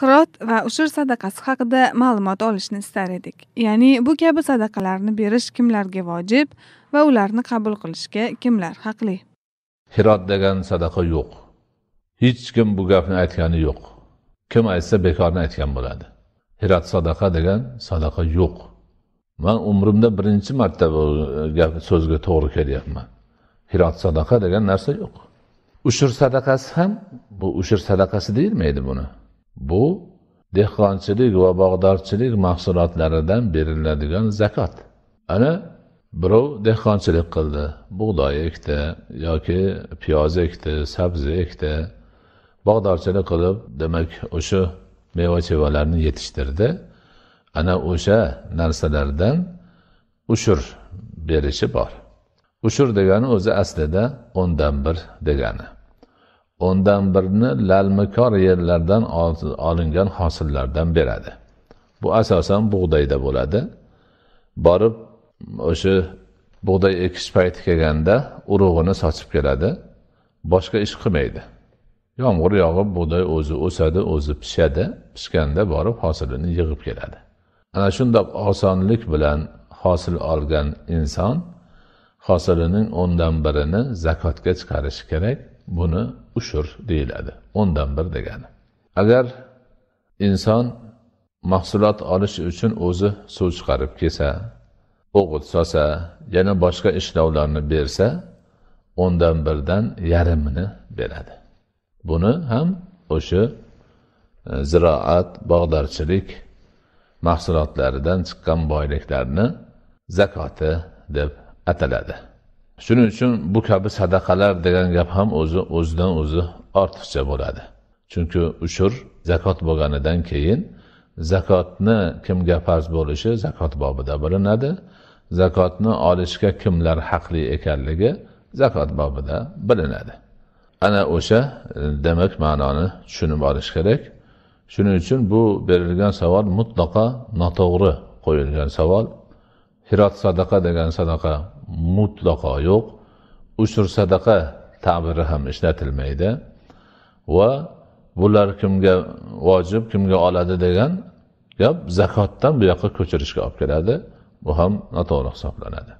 hirot va ushur sadaqasi haqida ma'lumot olishni istar edik. Ya'ni bu kabi sadaqalarni berish kimlarga vojib va ularni qabul qilishga kimlar haqli? Hirot degan sadaqa yo'q. Hech kim bu gapni aytgani yo'q. Kim aytsa bekorni aytgan bo'ladi. Hirot sadaqa degan sadaqa yo'q. Man umrimda birinchi marta bu e, gap so'zga to'g'ri kelyapman. Hirot sadaqa degan narsa yo'q. Ushur sadaqasi ham bu ushur sadaqasi deyilmaydi buni. Bu dehqonchilik va bog'dorchilik mahsulotlaridan beriladigan zakot. Ana birov dehqonchilik qildi. Bug'doy ekdi yoki piyoz ekdi sabzi ekdi. Bog'dorchilik qilib demak o'sha meva chevalarni yetishtirdi. Ana o'sha narsalardan ushur berishi bor. Ushur degani o'zi aslida o'ndan bir degani. O'ndan birini lalmikor yerlardan olingan hosillardan beradi. Bu asosan bug'doyda bo'ladi. Borib o'sha bug'doy ekish payti kelganda urug'ini sochib keladi. Boshqa ish qilmaydi. Yomg'ir yog'ib bug'doy o'zi o'sadi o'zi pishadi. Pishganda borib hosilini yig'ib keladi. Ana shundoq osonlik bilan hosil olgan inson hosilining o'ndan birini zakotga chiqarishi kerak. Buni ushur deyiladi. O'ndan bir degani. Agar inson mahsulot olish uchun o'zi suv chiqarib kelsa o'g'it solsa yana boshqa ishlovlarni bersa o'ndan birdan yarimini beradi. Buni ham o'sha e, ziroat bog'darchilik mahsulotlaridan chiqqan boyliklarni zakoti deb ataladi. Shuning uchun bu kabi sadaqalar degan gap ham o'zi o'zidan o'zi ortiqcha bo'ladi. Chunki ushur zakot bo'lganidan keyin zakotni kimga farz bo'lishi zakot bobida bilinadi. Zakotni olishga kimlar haqli ekanligi zakot bobida bilinadi. Ana o'sha e, demak ma'noni tushunib olish kerak. Shuning uchun bu berilgan savol mutlaqo noto'g'ri qo'yilgan savol. Hirot sadaqa degan sadaqa mutlaqo yo'q. Ushur sadaqa ta'biri ham ishlatilmaydi. Va bular kimga vojib kimga oladi degan gap zakotdan bu yoqqa ko'chirishga olib keladi. Bu ham noto'g'ri hisoblanadi.